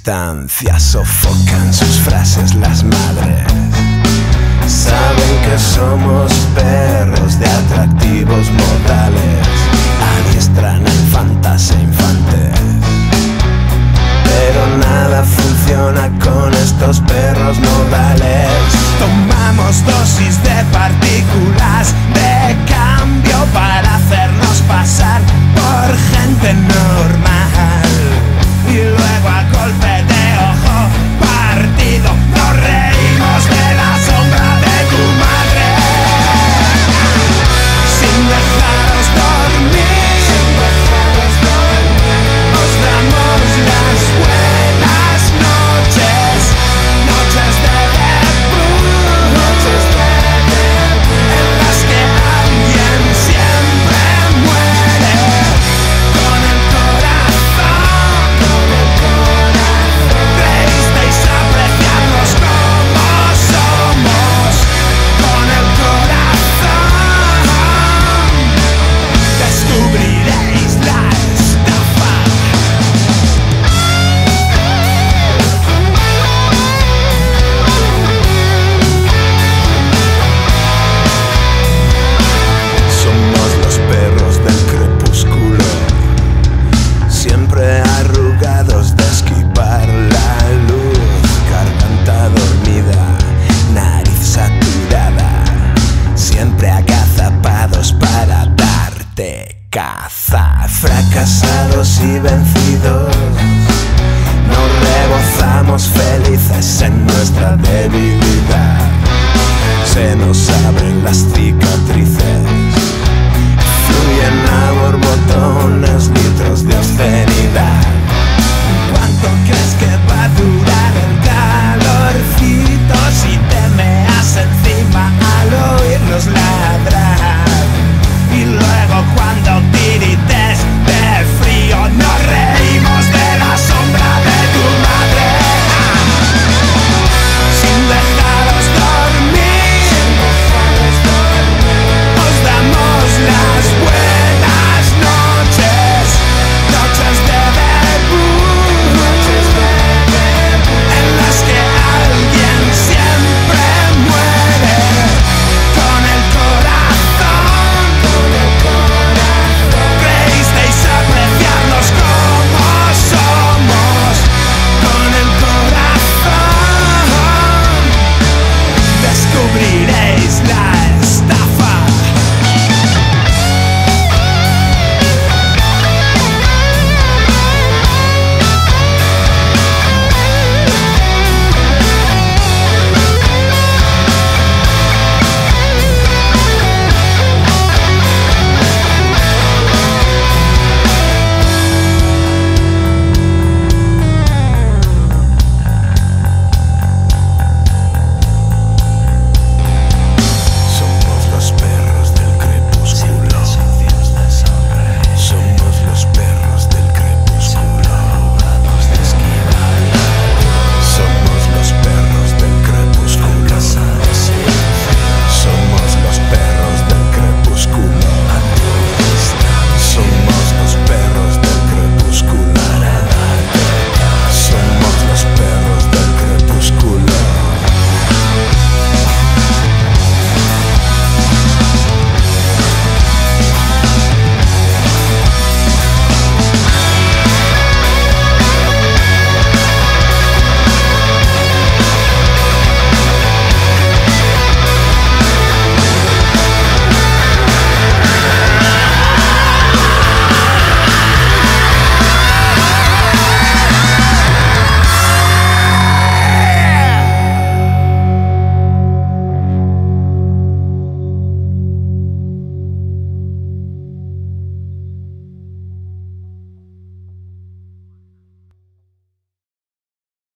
distancia, sofocan sus frases. Caza Fracasados y vencidos, nos rebozamos felices en nuestra debilidad. Se nos abren las chicas